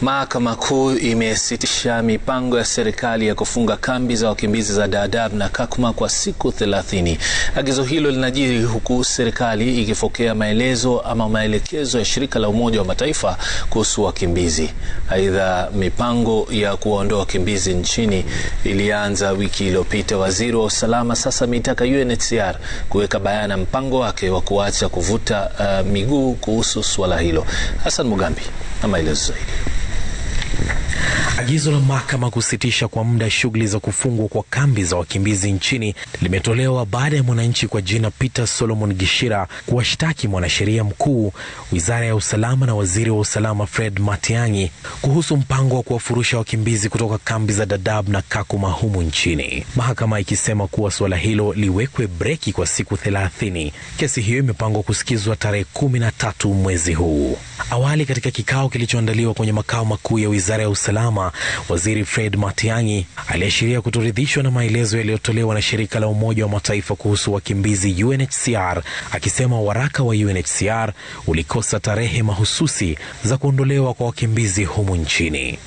Mahakama Kuu imesitisha mipango ya serikali ya kufunga kambi za wakimbizi za Dadaab na Kakuma kwa siku 30. Agizo hilo linajiri huku serikali ikifokea maelezo ama maelekezo ya shirika la Umoja wa Mataifa kuhusu wakimbizi. Aidha, mipango ya kuwaondoa wakimbizi nchini ilianza wiki iliyopita. Waziri wa usalama sasa ameitaka UNHCR kuweka bayana mpango wake wa kuacha kuvuta uh, miguu kuhusu suala hilo. Hassan Mugambi na maelezo zaidi. Agizo la mahakama kusitisha kwa muda shughuli za kufungwa kwa kambi za wakimbizi nchini limetolewa baada ya mwananchi kwa jina Peter Solomon Gishira kuwashtaki mwanasheria mkuu, wizara ya usalama na waziri wa usalama Fred Matiang'i kuhusu mpango wa kuwafurusha wakimbizi kutoka kambi za Dadaab na Kakuma humu nchini, mahakama ikisema kuwa suala hilo liwekwe breki kwa siku thelathini. Kesi hiyo imepangwa kusikizwa tarehe kumi na tatu mwezi huu. Awali katika kikao kilichoandaliwa kwenye makao makuu ya wizara ya usalama, waziri Fred Matiang'i aliashiria kutoridhishwa na maelezo yaliyotolewa na shirika la Umoja wa Mataifa kuhusu wakimbizi UNHCR, akisema waraka wa UNHCR ulikosa tarehe mahususi za kuondolewa kwa wakimbizi humu nchini.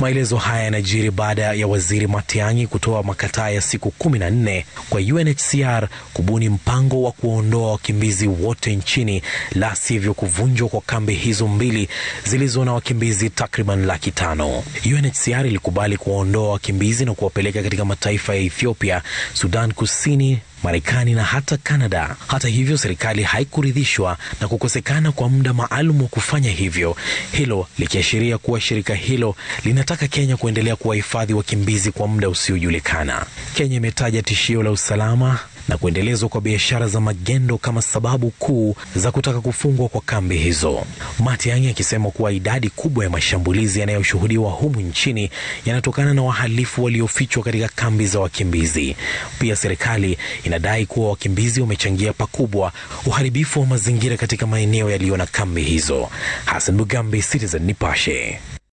Maelezo haya yanajiri baada ya waziri Matiang'i kutoa makataa ya siku kumi na nne kwa UNHCR kubuni mpango wa kuwaondoa wakimbizi wote nchini, la sivyo kuvunjwa kwa kambi hizo mbili zilizo na wakimbizi takriban laki tano. UNHCR ilikubali kuwaondoa wakimbizi na kuwapeleka katika mataifa ya Ethiopia, Sudan Kusini, Marekani na hata Kanada. Hata hivyo, serikali haikuridhishwa na kukosekana kwa muda maalum wa kufanya hivyo, hilo likiashiria kuwa shirika hilo linataka Kenya kuendelea kuwahifadhi wakimbizi kwa muda usiojulikana. Kenya imetaja tishio la usalama na kuendelezwa kwa biashara za magendo kama sababu kuu za kutaka kufungwa kwa kambi hizo. Matiang'i akisema kuwa idadi kubwa ya mashambulizi yanayoshuhudiwa humu nchini yanatokana na wahalifu waliofichwa katika kambi za wakimbizi. Pia serikali inadai kuwa wakimbizi wamechangia pakubwa uharibifu wa mazingira katika maeneo yaliyo na kambi hizo. Hassan Mugambi, Citizen Nipashe.